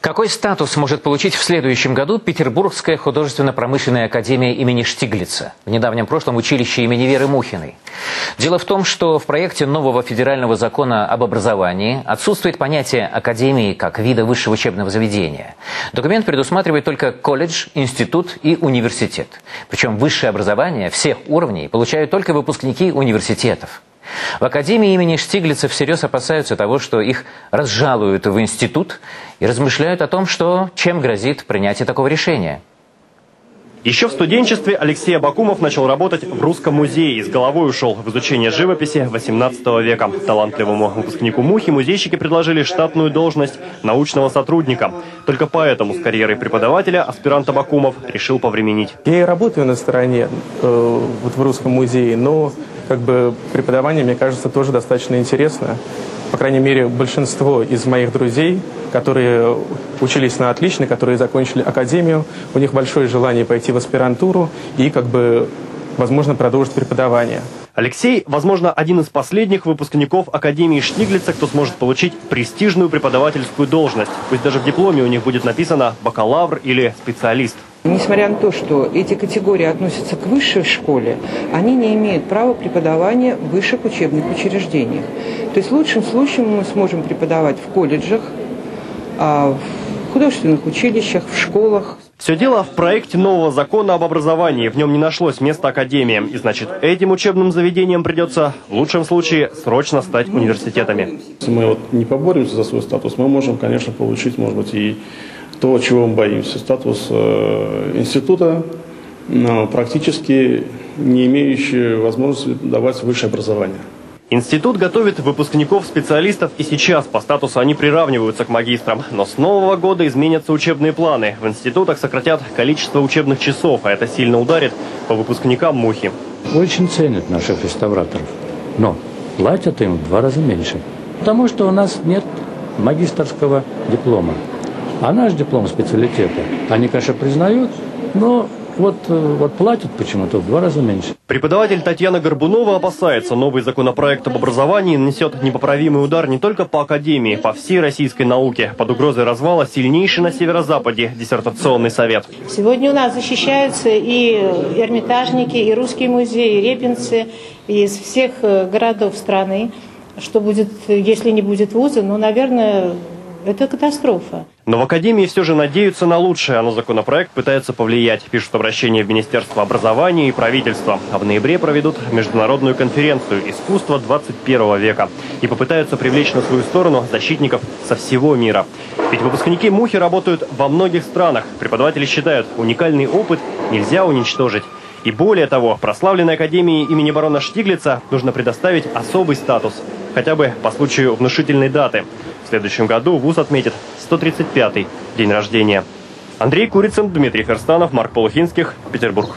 Какой статус может получить в следующем году Петербургская художественно-промышленная академия имени Штиглица, в недавнем прошлом училище имени Веры Мухиной? Дело в том, что в проекте нового федерального закона об образовании отсутствует понятие академии как вида высшего учебного заведения. Документ предусматривает только колледж, институт и университет. Причем высшее образование всех уровней получают только выпускники университетов. В Академии имени Штиглица всерьез опасаются того, что их разжалуют в институт и размышляют о том, что чем грозит принятие такого решения. Еще в студенчестве Алексей Абакумов начал работать в Русском музее и с головой ушел в изучение живописи 18 века. Талантливому выпускнику «Мухи» музейщики предложили штатную должность научного сотрудника. Только поэтому с карьерой преподавателя аспирант Абакумов решил повременить. Я и работаю на стороне э, вот в Русском музее, но как бы преподавание, мне кажется, тоже достаточно интересно. По крайней мере, большинство из моих друзей, которые учились на отлично, которые закончили академию, у них большое желание пойти в аспирантуру и, как бы, возможно, продолжить преподавание. Алексей, возможно, один из последних выпускников Академии Штиглица, кто сможет получить престижную преподавательскую должность. Пусть даже в дипломе у них будет написано «бакалавр» или «специалист». Несмотря на то, что эти категории относятся к высшей школе, они не имеют права преподавания в высших учебных учреждениях. То есть в лучшем случае мы сможем преподавать в колледжах, а, в художественных училищах, в школах. Все дело в проекте нового закона об образовании. В нем не нашлось места академии. И значит, этим учебным заведениям придется в лучшем случае срочно стать университетами. Если мы вот не поборемся за свой статус, мы можем, конечно, получить, может быть, и то, чего мы боимся. Статус э, института, но практически не имеющий возможности давать высшее образование. Институт готовит выпускников-специалистов и сейчас по статусу они приравниваются к магистрам. Но с нового года изменятся учебные планы. В институтах сократят количество учебных часов, а это сильно ударит по выпускникам мухи. Очень ценят наших реставраторов, но платят им в два раза меньше. Потому что у нас нет магистрского диплома. А наш диплом специалитета они, конечно, признают, но вот, э, вот платят почему-то в два раза меньше. Преподаватель Татьяна Горбунова опасается, новый законопроект об образовании нанесет непоправимый удар не только по академии, по всей российской науке. Под угрозой развала сильнейший на северо-западе диссертационный совет. Сегодня у нас защищаются и эрмитажники, и русские музеи, и репинцы из всех э, городов страны. Что будет, если не будет вуза, ну, наверное, это катастрофа. Но в Академии все же надеются на лучшее, а на законопроект пытаются повлиять. Пишут обращение в Министерство образования и правительство. А в ноябре проведут международную конференцию «Искусство 21 века» и попытаются привлечь на свою сторону защитников со всего мира. Ведь выпускники «Мухи» работают во многих странах. Преподаватели считают, уникальный опыт нельзя уничтожить. И более того, прославленной Академии имени барона Штиглица нужно предоставить особый статус, хотя бы по случаю внушительной даты – в следующем году ВУЗ отметит 135-й день рождения. Андрей Курицын, Дмитрий Ферстанов, Марк Полухинских, Петербург.